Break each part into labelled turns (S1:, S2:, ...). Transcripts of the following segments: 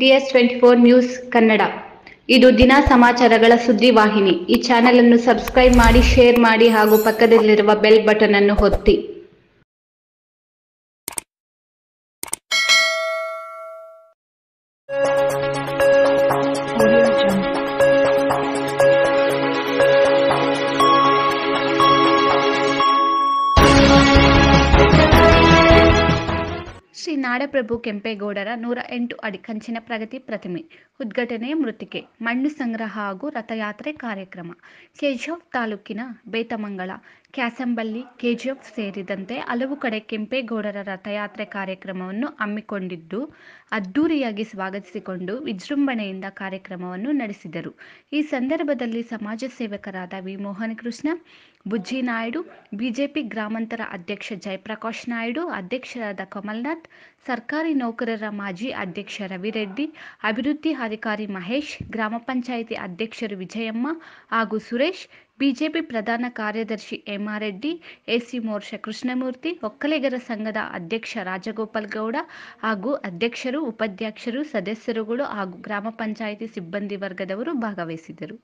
S1: DS twenty four news Kannada. ಇದು ದಿನ ಸಮಾಚಾರಗಳ ಸುದ್ದಿವಾಹಿನಿ ಈ ಚಾನೆಲ್ ಅನ್ನು ಸಬ್ಸ್ಕ್ರೈಬ್ ಮಾಡಿ, ಶೇರ್ ಮಾಡಿ ಹಾಗೂ ಪಕ್ಕದಲ್ಲಿರುವ ಬೆಲ್ ಬಟನ್ ಅನ್ನು ಒತ್ತಿ. ನಾಡಪ್ರಭು ಕೆಂಪೇಗೌಡರ ನೂರ ಎಂಟು ಅಡಿ ಕಂಚಿನ ಪ್ರಗತಿ ಪ್ರತಿಮೆ, ಉದ್ಘಾಟನೆಯ ಮೃತಿಕೆ, ಮಣ್ಣು ಸಂಗ್ರಹ ಹಾಗೂ ರಥಯಾತ್ರೆ ಕಾರ್ಯಕ್ರಮ. ಕೆಜಿಎಫ್ ತಾಲೂಕಿನ ಬೇತಮಂಗಲ ಕ್ಯಾಸಂಬಲ್ಲಿ, ಕೆಜಿಎಫ್ ಸೇರಿದಂತೆ ಹಲವು ಕಡೆ ಕೆಂಪೇಗೌಡರ ರಥಯಾತ್ರೆ ಕಾರ್ಯಕ್ರಮವನ್ನು ಹಮ್ಮಿಕೊಂಡಿದ್ದು, ಅದ್ದೂರಿಯಾಗಿ ಸ್ವಾಗತಿಸಿಕೊಂಡು ವಿಜೃಂಭಣೆಯಿಂದ ಕಾರ್ಯಕ್ರಮವನ್ನು ನಡೆಸಿದರು. ಈ ಸಂದರ್ಭದಲ್ಲಿ ಸಮಾಜ ಸೇವಕರಾದ ವಿ. ಮೋಹನ್ ಕೃಷ್ಣ ಬುಜ್ಜಿ ನಾಯ್ಡು, ಬಿಜೆಪಿ ಗ್ರಾಮಾಂತರ ಅಧ್ಯಕ್ಷ ಜಯಪ್ರಕಾಶ್ ನಾಯ್ಡು, ಅಧ್ಯಕ್ಷರಾದ ಕಮಲ್ನಾಥ್, ಸರ್ಕಾರಿ ನೌಕರರ ಮಾಜಿ ಅಧ್ಯಕ್ಷ ರವಿರೆಡ್ಡಿ, ಅಭಿವೃದ್ಧಿ ಅಧಿಕಾರಿ ಮಹೇಶ್, ಗ್ರಾಮ ಪಂಚಾಯಿತಿ ಅಧ್ಯಕ್ಷರು ವಿಜಯಮ್ಮ ಹಾಗೂ ಸುರೇಶ್ ಬಿಜೆಪಿ ಪ್ರಧಾನ ಕಾರ್ಯದರ್ಶಿ ಎಂಆರ್ ರೆಡ್ಡಿ ಎಸಿ ಮೋರ್ಚಾ ಕೃಷ್ಣಮೂರ್ತಿ, ಒಕ್ಕಲಿಗರ ಸಂಘದ ಅಧ್ಯಕ್ಷ ರಾಜಗೋಪಾಲ್ ಗೌಡ ಹಾಗೂ ಅಧ್ಯಕ್ಷರು, ಉಪಾಧ್ಯಕ್ಷರು, ಸದಸ್ಯರುಗಳು ಹಾಗೂ ಗ್ರಾಮ ಪಂಚಾಯಿತಿ ಸಿಬ್ಬಂದಿ ವರ್ಗದವರು ಭಾಗವಹಿಸಿದರು.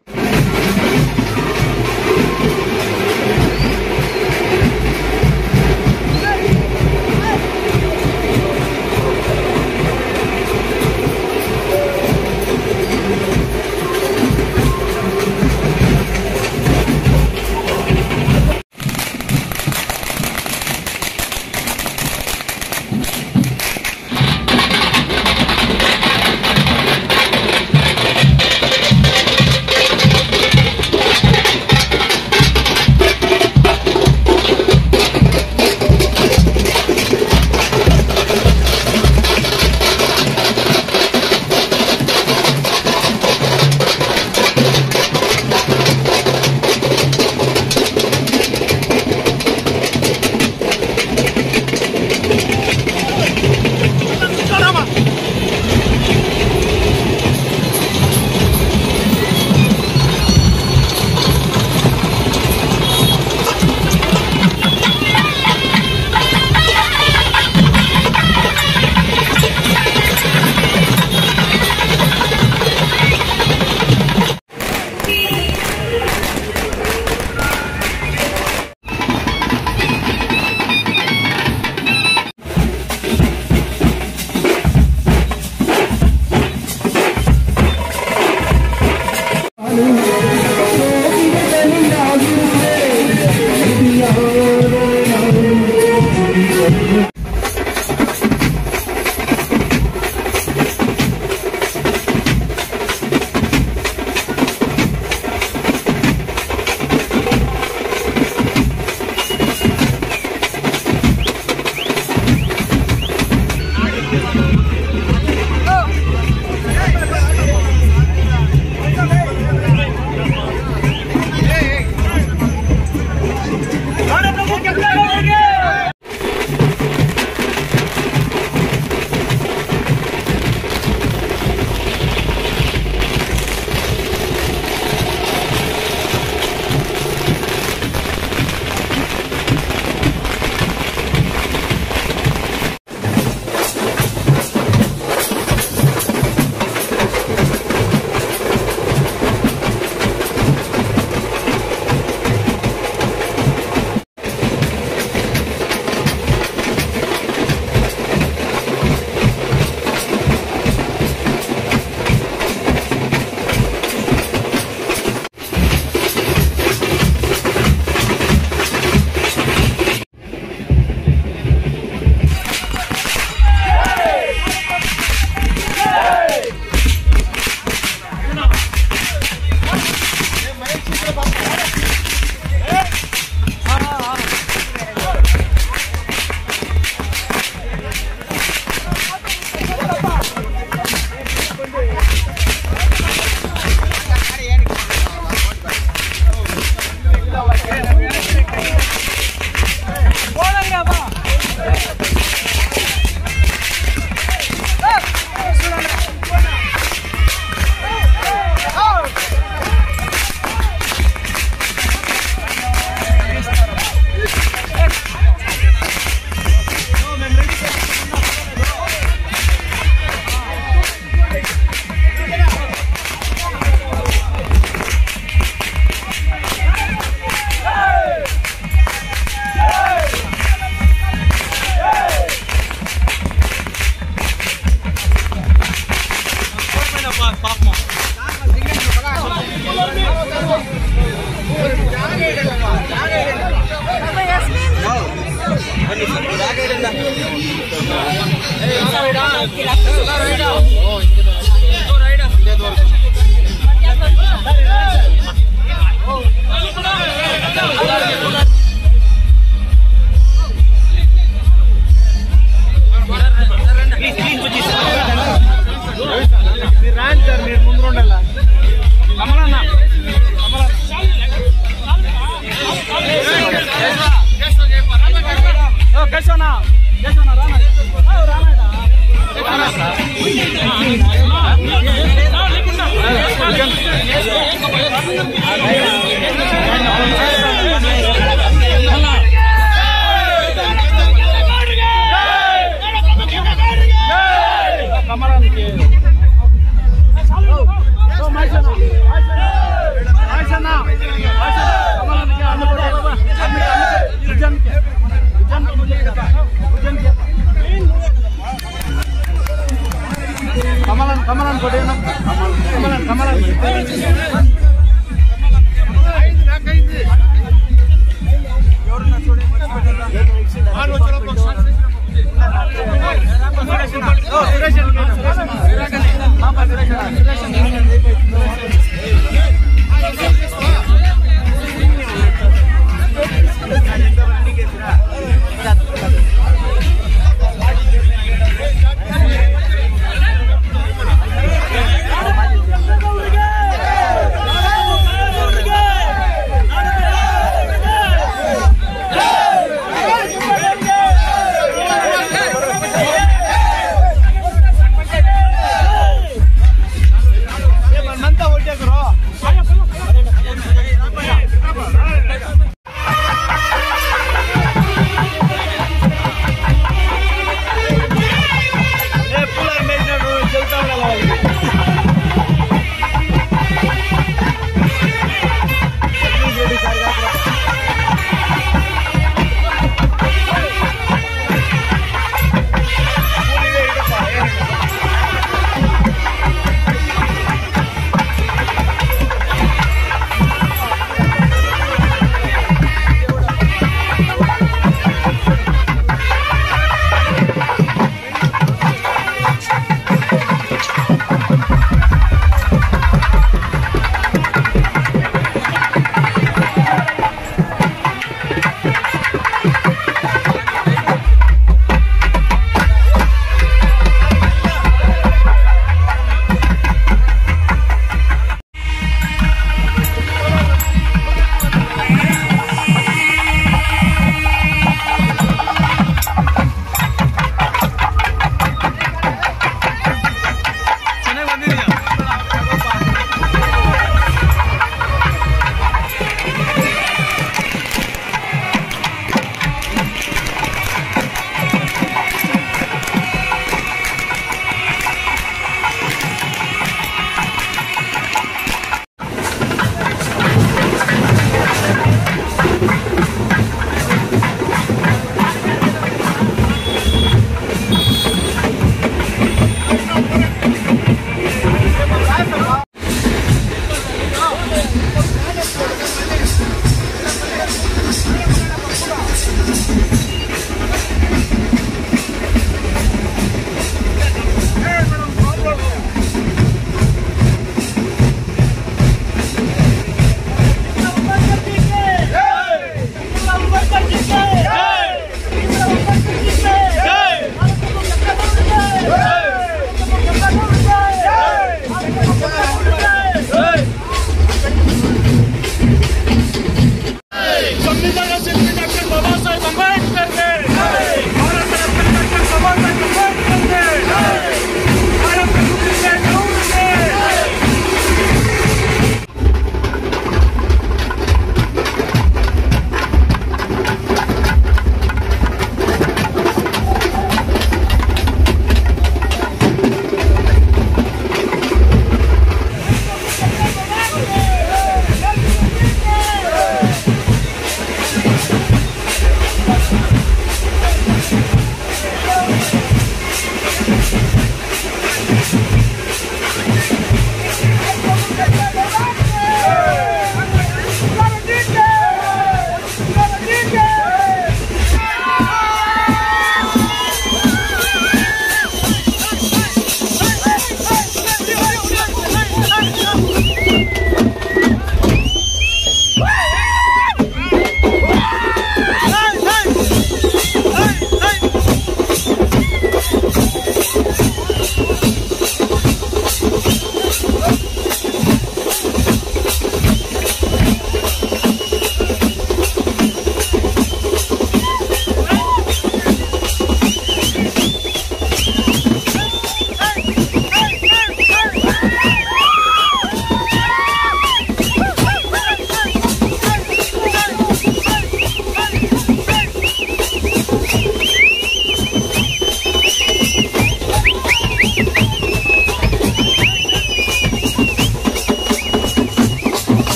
S2: సురేష్ సురేష్
S3: సురేష్ సురేష్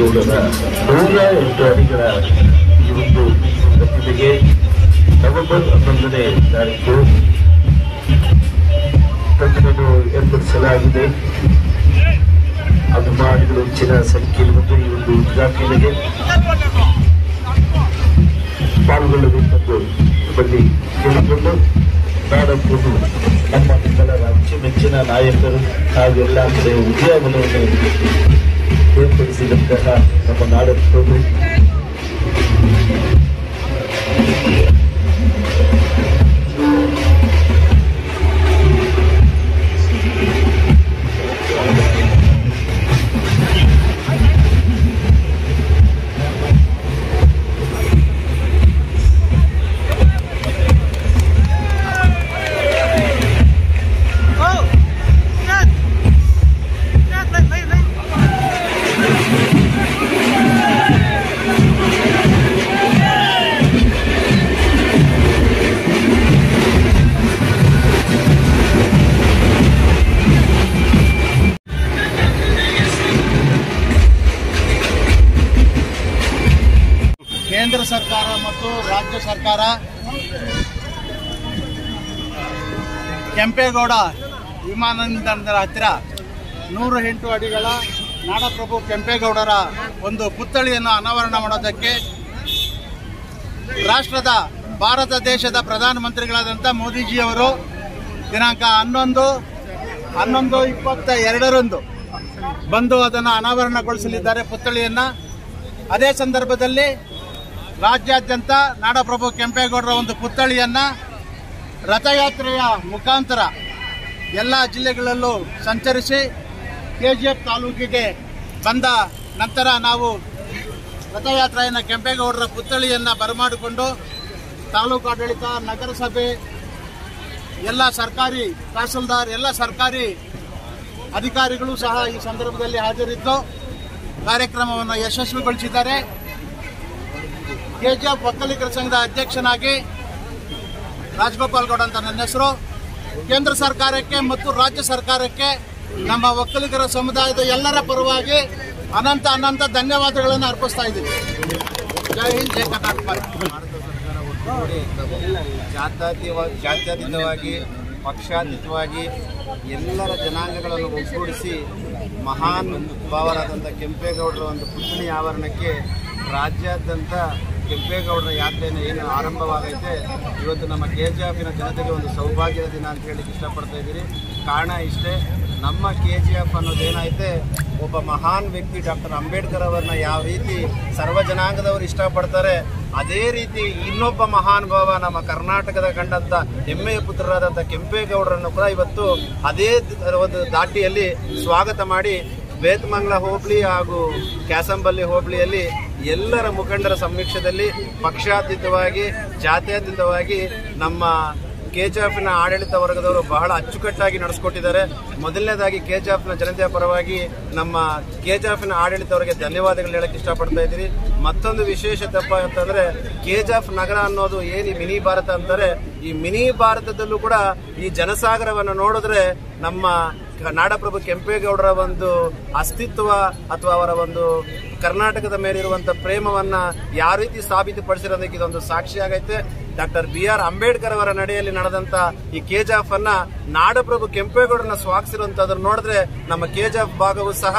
S3: ನೂರ ಎಂಟು ಅಡಿಗಳ ಈ ಒಂದು ಪ್ರತಿಮೆಗೆ ನವೆಂಬರ್ ಹನ್ನೊಂದನೇ ತಾರೀಕು ಪ್ರತಿಮೆಯನ್ನು ಏರ್ಪಡಿಸಲಾಗಿದೆ ಅಭಿಮಾನಿಗಳು ಹೆಚ್ಚಿನ ಸಂಖ್ಯೆಯಲ್ಲಿ ಬಂದು ಈ ಒಂದು ಉದ್ಘಾಟನೆಗೆ ಪಾಲ್ಗೊಳ್ಳಬೇಕೆಂದು ನಿಮ್ಮಲ್ಲಿ ಕೇಳಿಕೊಂಡು ನಾಡಬಹುದು ನಮ್ಮ ನಿಮ್ಮೆಲ್ಲರ ಅಚ್ಚುಮೆಚ್ಚಿನ ನಾಯಕರು ಹಾಗೂ ಎಲ್ಲ ಕಡೆ ಉದ್ಯಾನವನವನ್ನು ಏರ್ಪಡಿಸಿದಂತಹ ನಮ್ಮ ನಾಡಪ್ರಭು
S4: ಕೇಂದ್ರ ಕೆಂಪೇಗೌಡ ವಿಮಾನ ನಿಲ್ದಾಣದ ಹತ್ತಿರ ನೂರು ಎಂಟು ಅಡಿಗಳ ನಾಡಪ್ರಭು ಕೆಂಪೇಗೌಡರ ಒಂದು ಪುತ್ಥಳಿಯನ್ನು ಅನಾವರಣ ಮಾಡೋದಕ್ಕೆ ರಾಷ್ಟ್ರದ, ಭಾರತ ದೇಶದ ಪ್ರಧಾನಮಂತ್ರಿಗಳಾದಂಥ ಮೋದಿಜಿಯವರು ದಿನಾಂಕ ಹನ್ನೊಂದು ಹನ್ನೊಂದು ಇಪ್ಪತ್ತ ಎರಡರಂದು ಬಂದು ಅದನ್ನು ಅನಾವರಣಗೊಳಿಸಲಿದ್ದಾರೆ ಪುತ್ಥಳಿಯನ್ನು. ಅದೇ ಸಂದರ್ಭದಲ್ಲಿ ರಾಜ್ಯಾದ್ಯಂತ ನಾಡಪ್ರಭು ಕೆಂಪೇಗೌಡರ ಒಂದು ಪುತ್ಥಳಿಯನ್ನು ರಥಯಾತ್ರೆಯ ಮುಖಾಂತರ ಎಲ್ಲ ಜಿಲ್ಲೆಗಳಲ್ಲೂ ಸಂಚರಿಸಿ ಕೆ ಜಿ ಎಫ್ ತಾಲೂಕಿಗೆ ಬಂದ ನಂತರ ನಾವು ರಥಯಾತ್ರೆಯನ್ನು ಕೆಂಪೇಗೌಡರ ಪುತ್ಥಳಿಯನ್ನು ಬರಮಾಡಿಕೊಂಡು ತಾಲೂಕು ಆಡಳಿತ, ನಗರಸಭೆ, ಎಲ್ಲ ಸರ್ಕಾರಿ ತಹಸೀಲ್ದಾರ್, ಎಲ್ಲ ಸರ್ಕಾರಿ ಅಧಿಕಾರಿಗಳು ಸಹ ಈ ಸಂದರ್ಭದಲ್ಲಿ ಹಾಜರಿದ್ದು ಕಾರ್ಯಕ್ರಮವನ್ನು ಯಶಸ್ವಿಗೊಳಿಸಿದ್ದಾರೆ. ಕೆಜಿಎಫ್ ಒಕ್ಕಲಿಗರ ಸಂಘದ ಅಧ್ಯಕ್ಷನಾಗಿ ರಾಜಗೋಪಾಲ್ ಗೌಡ ಅಂತ ನನ್ನ ಹೆಸರು. ಕೇಂದ್ರ ಸರ್ಕಾರಕ್ಕೆ ಮತ್ತು ರಾಜ್ಯ ಸರ್ಕಾರಕ್ಕೆ ನಮ್ಮ ಒಕ್ಕಲಿಗರ ಸಮುದಾಯದ ಎಲ್ಲರ ಪರವಾಗಿ ಅನಂತ ಅನಂತ ಧನ್ಯವಾದಗಳನ್ನು ಅರ್ಪಿಸ್ತಾ ಇದ್ದೀವಿ ಜೈ ಹಿಂದ್, ಜೈ ಕರ್ನಾಟಕ.
S2: ಜಾತ್ಯತೀತವಾಗಿ ಜಾತ್ಯತೀತವಾಗಿ, ಪಕ್ಷಾತೀತವಾಗಿ ಎಲ್ಲರ ಜನಾಂಗಗಳನ್ನು ಒಗ್ಗೂಡಿಸಿ ಮಹಾನ್ ಭಾವರಾದಂಥ ಕೆಂಪೇಗೌಡರ ಒಂದು ಪುತ್ಥಳಿ ಆವರಣಕ್ಕೆ ರಾಜ್ಯಾದ್ಯಂತ ಕೆಂಪೇಗೌಡರ ಯಾತ್ರೆಯನ್ನು ಏನು ಆರಂಭವಾಗೈತೆ, ಇವತ್ತು ನಮ್ಮ ಕೆ ಜಿ ಎಫಿನ ಜನತೆಗೆ ಒಂದು ಸೌಭಾಗ್ಯದ ದಿನ ಅಂತ ಹೇಳಲಿಕ್ಕೆ ಇಷ್ಟಪಡ್ತಾ ಇದ್ದೀರಿ ಕಾರಣ ಇಷ್ಟೇ, ನಮ್ಮ ಕೆ ಜಿ ಎಫ್ ಅನ್ನೋದೇನೈತೆ ಒಬ್ಬ ಮಹಾನ್ ವ್ಯಕ್ತಿ ಡಾಕ್ಟರ್ ಅಂಬೇಡ್ಕರ್ ಅವರನ್ನ ಯಾವ ರೀತಿ ಸರ್ವ ಜನಾಂಗದವರು ಇಷ್ಟಪಡ್ತಾರೆ, ಅದೇ ರೀತಿ ಇನ್ನೊಬ್ಬ ಮಹಾನ್ ಭಾವ ನಮ್ಮ ಕರ್ನಾಟಕದ ಕಂಡಂತ ಹೆಮ್ಮೆಯ ಪುತ್ರರಾದಂಥ ಕೆಂಪೇಗೌಡರನ್ನು ಕೂಡ ಇವತ್ತು ಅದೇ ಒಂದು ದಾಟಿಯಲ್ಲಿ ಸ್ವಾಗತ ಮಾಡಿ ಬೇತಮಂಗಲ ಹೋಬಳಿ ಹಾಗೂ ಕ್ಯಾಸಂಬಲ್ಲಿ ಹೋಬಳಿಯಲ್ಲಿ ಎಲ್ಲರ ಮುಖಂಡರ ಸಮೀಕ್ಷದಲ್ಲಿ ಪಕ್ಷಾತೀತವಾಗಿ, ಜಾತ್ಯಾತೀತವಾಗಿ ನಮ್ಮ ಕೆಜಿಎಫ್ನ ಆಡಳಿತ ವರ್ಗದವರು ಬಹಳ ಅಚ್ಚುಕಟ್ಟಾಗಿ ನಡೆಸಿಕೊಟ್ಟಿದ್ದಾರೆ. ಮೊದಲನೇದಾಗಿ ಕೆಜಿಎಫ್ನ ಜನತೆಯ ಪರವಾಗಿ ನಮ್ಮ ಕೆಜಿಎಫ್ನ ಆಡಳಿತವರಿಗೆ ಧನ್ಯವಾದಗಳು ಹೇಳಕ್ಕೆ ಇಷ್ಟಪಡ್ತಾ ಇದ್ದೀರಿ. ಮತ್ತೊಂದು ವಿಶೇಷತೆಪ್ಪ ಅಂತಂದ್ರೆ ಕೆಜಿಎಫ್ ನಗರ ಅನ್ನೋದು ಏನು ಮಿನಿ ಭಾರತ ಅಂತಾರೆ, ಈ ಮಿನಿ ಭಾರತದಲ್ಲೂ ಕೂಡ ಈ ಜನಸಾಗರವನ್ನು ನೋಡಿದ್ರೆ ನಮ್ಮ ನಾಡಪ್ರಭು ಕೆಂಪೇಗೌಡರ ಒಂದು ಅಸ್ತಿತ್ವ ಅಥವಾ ಅವರ ಒಂದು ಕರ್ನಾಟಕದ ಮೇಲಿರುವಂತ ಪ್ರೇಮವನ್ನ ಯಾವ ರೀತಿ ಸಾಬೀತುಪಡಿಸಿರೋದಕ್ಕೆ ಇದೊಂದು ಸಾಕ್ಷಿ ಆಗೈತೆ. ಡಾಕ್ಟರ್ ಬಿ ಆರ್ ಅಂಬೇಡ್ಕರ್ ಅವರ ನಡೆಯಲ್ಲಿ ನಡೆದಂತ ಈ ಕೆಜಾಫ್ ಅನ್ನ ನಾಡಪ್ರಭು ಕೆಂಪೇಗೌಡರನ್ನ ಸ್ವಾಗತಿಸಿರುವಂತದ್ರ ನೋಡಿದ್ರೆ ನಮ್ಮ ಕೆಜಾಫ್ ಭಾಗವು ಸಹ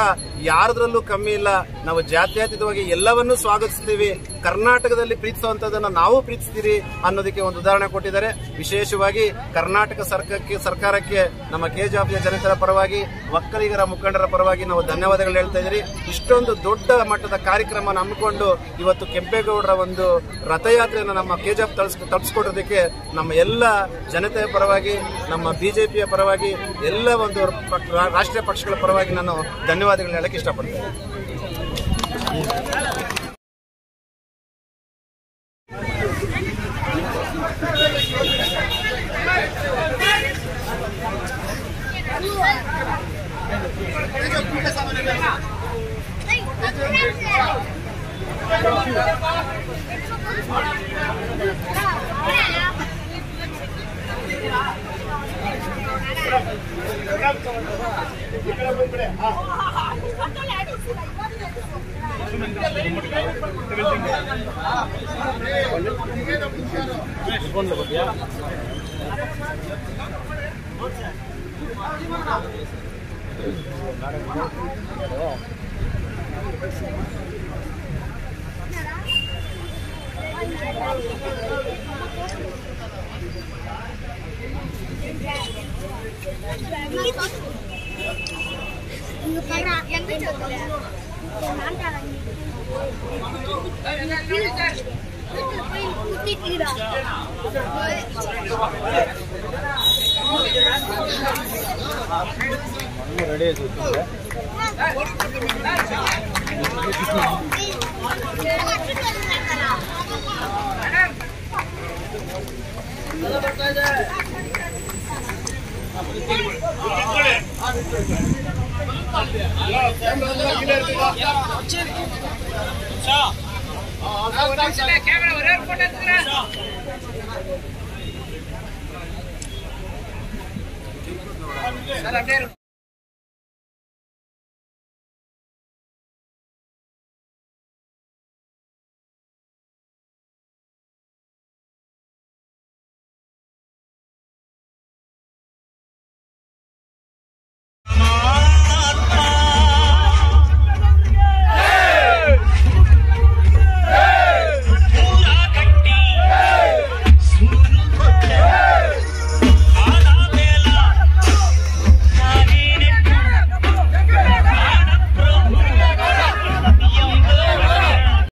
S2: ಯಾರದ್ರಲ್ಲೂ ಕಮ್ಮಿ ಇಲ್ಲ. ನಾವು ಜಾತ್ಯತೀತವಾಗಿ ಎಲ್ಲವನ್ನೂ ಸ್ವಾಗತಿಸ್ತೀವಿ. ಕರ್ನಾಟಕದಲ್ಲಿ ಪ್ರೀತಿಸುವಂತದನ್ನ ನಾವು ಪ್ರೀತಿಸ್ತೀರಿ ಅನ್ನೋದಕ್ಕೆ ಒಂದು ಉದಾಹರಣೆ ಕೊಟ್ಟಿದ್ದಾರೆ. ವಿಶೇಷವಾಗಿ ಕರ್ನಾಟಕ ಸರ್ಕಾರಕ್ಕೆ ಸರ್ಕಾರಕ್ಕೆ ನಮ್ಮ ಕೆಜಾಫ್ಯ ಜನತೆಯ ಪರವಾಗಿ, ಒಕ್ಕಲಿಗರ ಮುಖಂಡರ ಪರವಾಗಿ ನಾವು ಧನ್ಯವಾದಗಳು ಹೇಳ್ತಾ ಇದ್ದೀರಿ. ಇಷ್ಟೊಂದು ದೊಡ್ಡ ಮಟ್ಟದ ಕಾರ್ಯಕ್ರಮ ಹಮ್ಮಿಕೊಂಡು ಇವತ್ತು ಕೆಂಪೇಗೌಡರ ಒಂದು ರಥಯಾತ್ರೆಯನ್ನು ನಮ್ಮ ಕೆಜಾಫ್ ತಳಿಸ್ ತಲುಪಿಸ್ಕೊಡೋದಕ್ಕೆ ನಮ್ಮ ಎಲ್ಲ ಜನತೆಯ ಪರವಾಗಿ, ನಮ್ಮ ಬಿಜೆಪಿಯ ಪರವಾಗಿ, ಎಲ್ಲ ಒಂದು ರಾಷ್ಟ್ರೀಯ ಪಕ್ಷಗಳ ಪರವಾಗಿ ನಾನು ಧನ್ಯವಾದಗಳನ್ನ ಹೇಳಕ್ಕೆ ಇಷ್ಟಪಡ್ತೇನೆ.
S5: இங்க பாரு எங்க சொல்லுங்க நான் தரேன் రెడీ చేసి
S6: వచ్చిందా अच्छा آه